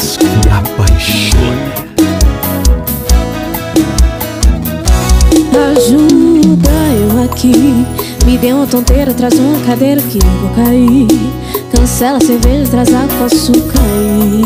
mas que apaixone. Ajuda eu aqui. Me deu uma tonteira, traz uma cadeira que eu vou cair. Cancela a cerveja, traz água, posso cair.